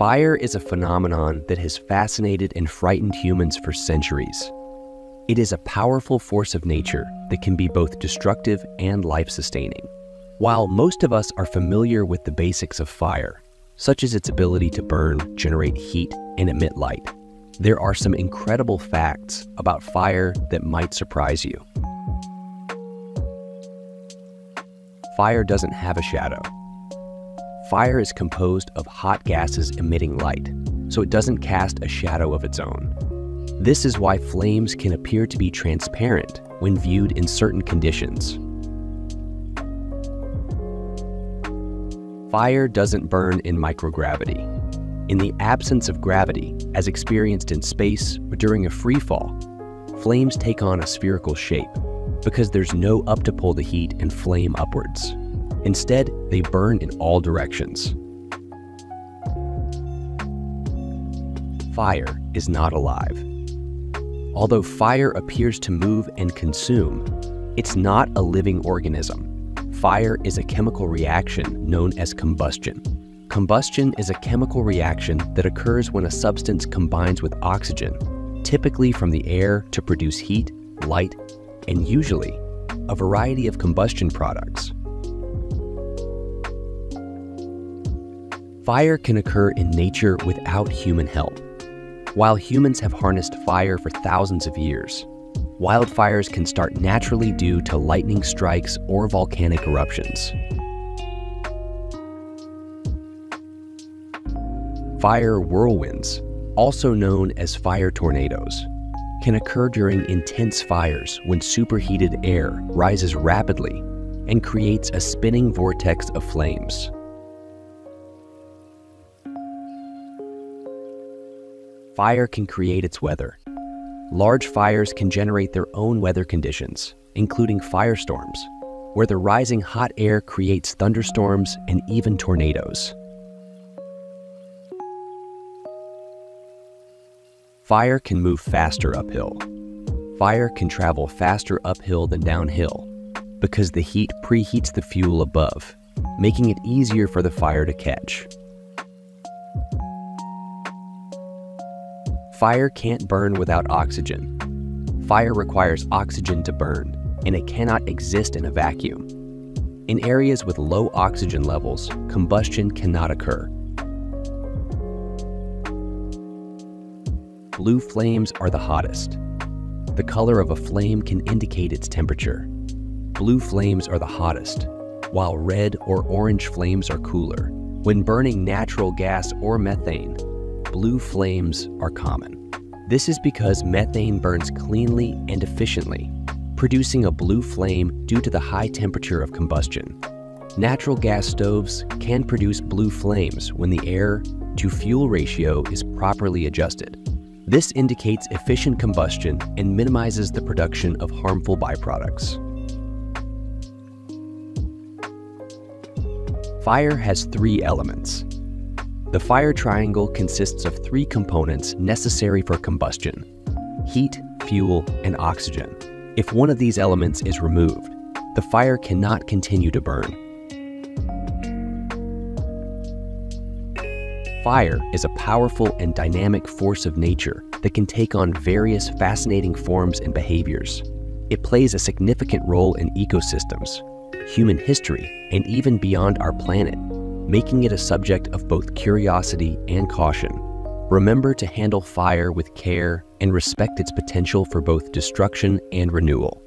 Fire is a phenomenon that has fascinated and frightened humans for centuries. It is a powerful force of nature that can be both destructive and life-sustaining. While most of us are familiar with the basics of fire, such as its ability to burn, generate heat, and emit light, there are some incredible facts about fire that might surprise you. Fire doesn't have a shadow. Fire is composed of hot gases emitting light, so it doesn't cast a shadow of its own. This is why flames can appear to be transparent when viewed in certain conditions. Fire doesn't burn in microgravity. In the absence of gravity, as experienced in space or during a free fall, flames take on a spherical shape because there's no up to pull the heat and flame upwards. Instead, they burn in all directions. Fire is not alive. Although fire appears to move and consume, it's not a living organism. Fire is a chemical reaction known as combustion. Combustion is a chemical reaction that occurs when a substance combines with oxygen, typically from the air to produce heat, light, and usually a variety of combustion products. Fire can occur in nature without human help. While humans have harnessed fire for thousands of years, wildfires can start naturally due to lightning strikes or volcanic eruptions. Fire whirlwinds, also known as fire tornadoes, can occur during intense fires when superheated air rises rapidly and creates a spinning vortex of flames. Fire can create its weather. Large fires can generate their own weather conditions, including firestorms, where the rising hot air creates thunderstorms and even tornadoes. Fire can move faster uphill. Fire can travel faster uphill than downhill because the heat preheats the fuel above, making it easier for the fire to catch. Fire can't burn without oxygen. Fire requires oxygen to burn, and it cannot exist in a vacuum. In areas with low oxygen levels, combustion cannot occur. Blue flames are the hottest. The color of a flame can indicate its temperature. Blue flames are the hottest, while red or orange flames are cooler. When burning natural gas or methane, blue flames are common. This is because methane burns cleanly and efficiently, producing a blue flame due to the high temperature of combustion. Natural gas stoves can produce blue flames when the air to fuel ratio is properly adjusted. This indicates efficient combustion and minimizes the production of harmful byproducts. Fire has three elements, the fire triangle consists of three components necessary for combustion heat, fuel, and oxygen. If one of these elements is removed, the fire cannot continue to burn. Fire is a powerful and dynamic force of nature that can take on various fascinating forms and behaviors. It plays a significant role in ecosystems, human history, and even beyond our planet making it a subject of both curiosity and caution. Remember to handle fire with care and respect its potential for both destruction and renewal.